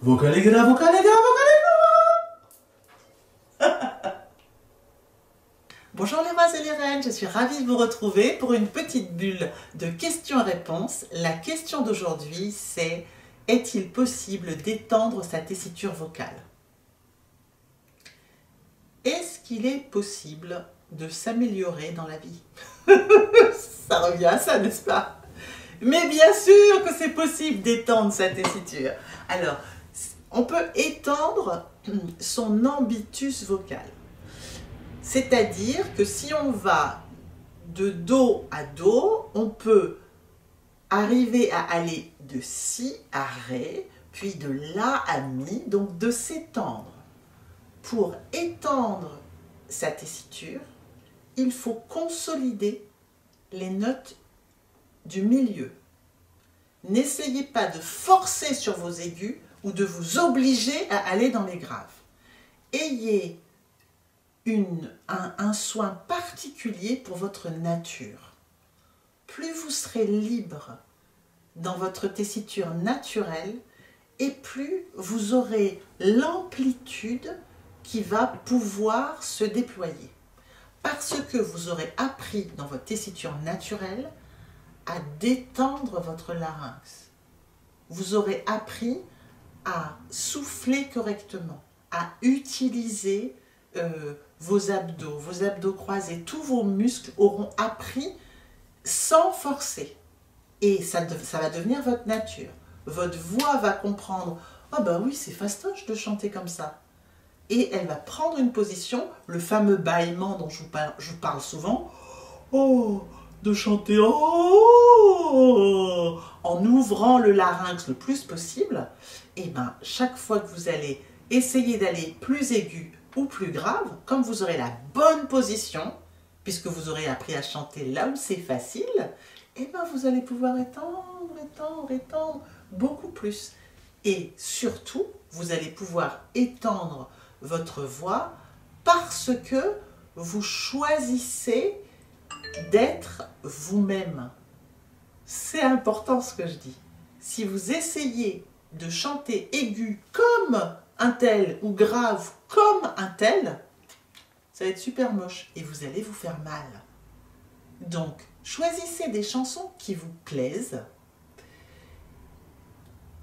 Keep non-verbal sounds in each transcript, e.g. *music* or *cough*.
Vocaligra *laughs* Bonjour les rois et les reines, je suis ravie de vous retrouver pour une petite bulle de questions-réponses. La question d'aujourd'hui c'est est-il possible d'étendre sa tessiture vocale? Est-ce qu'il est possible de s'améliorer dans la vie? *laughs* Ça revient à ça, n'est-ce pas? Mais bien sûr que c'est possible d'étendre sa tessiture. Alors, on peut étendre *clears throat* son ambitus vocal. C'est-à-dire que si on va de Do à Do, on peut arriver à aller de Si à Ré, puis de La à Mi, donc de s'étendre. Pour étendre sa tessiture, il faut consolider les notes du milieu. N'essayez pas de forcer sur vos aigus ou de vous obliger à aller dans les graves. Ayez un soin particulier pour votre nature. Plus vous serez libre dans votre tessiture naturelle, et plus vous aurez l'amplitude qui va pouvoir se déployer. Parce que vous aurez appris dans votre tessiture naturelle à détendre votre larynx. Vous aurez appris à souffler correctement, à utiliser euh, vos abdos, vos abdos croisés, tous vos muscles auront appris sans forcer. Et ça, va devenir votre nature. Votre voix va comprendre « Ah oh ben oui, c'est fastoche de chanter comme ça ». Et elle va prendre une position, le fameux bâillement dont je vous parle, je vous parle souvent. « Oh, de chanter oh, en ouvrant le larynx le plus possible. Et ben chaque fois que vous allez essayer d'aller plus aigu ou plus grave, comme vous aurez la bonne position, puisque vous aurez appris à chanter là où c'est facile, et ben vous allez pouvoir étendre, étendre, étendre beaucoup plus. Et surtout, vous allez pouvoir étendre votre voix parce que vous choisissez d'être vous-même. C'est important ce que je dis. Si vous essayez de chanter aigu comme un tel ou grave comme un tel, ça va être super moche et vous allez vous faire mal. Donc, choisissez des chansons qui vous plaisent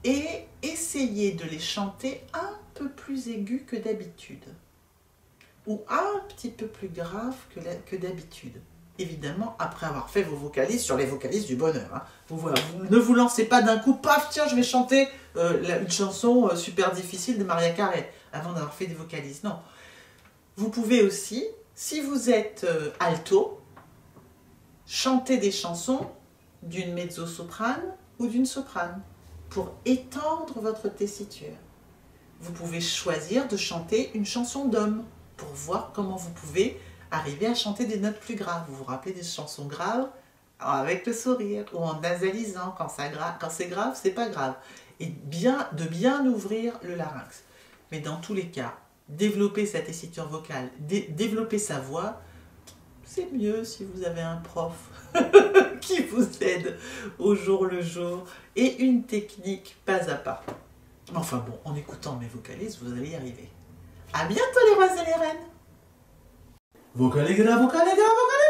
et essayez de les chanter un peu plus aigus que d'habitude ou un petit peu plus grave que d'habitude évidemment, après avoir fait vos vocalises sur les vocalises du bonheur. Hein. Vous, ne vous lancez pas d'un coup, paf, tiens, je vais chanter euh, une chanson euh, super difficile de Maria Carey, avant d'avoir fait des vocalises. Non. Vous pouvez aussi, si vous êtes euh, alto, chanter des chansons d'une mezzo-soprane ou d'une soprane, pour étendre votre tessiture. Vous pouvez choisir de chanter une chanson d'homme, pour voir comment vous pouvez arriver à chanter des notes plus graves. Vous vous rappelez des chansons graves avec le sourire ou en nasalisant. Quand, c'est grave, c'est pas grave. Et bien, de bien ouvrir le larynx. Mais dans tous les cas, développer sa tessiture vocale, développer sa voix, c'est mieux si vous avez un prof *laughs* qui vous aide au jour le jour et une technique pas à pas. Enfin bon, en écoutant mes vocalises, vous allez y arriver. À bientôt les rois et les reines Vou caligrar, vou caligrar, vou caligrar.